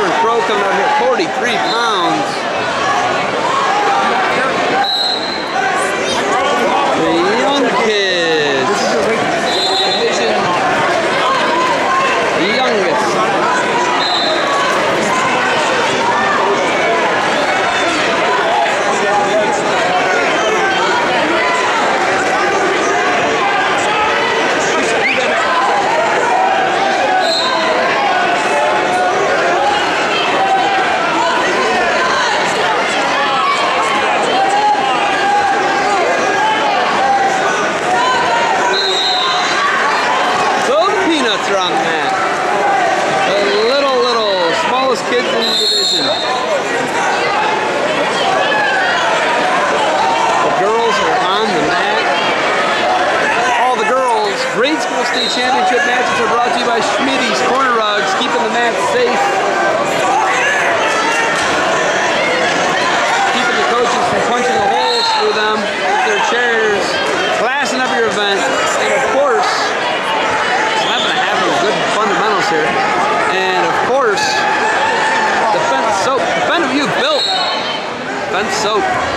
Catherine coming out here, 43 pounds. The young kids. Division. The youngest. So the are on the little, little, smallest kids in the division. The girls are on the mat. All the girls' grade school state championship matches are brought soap.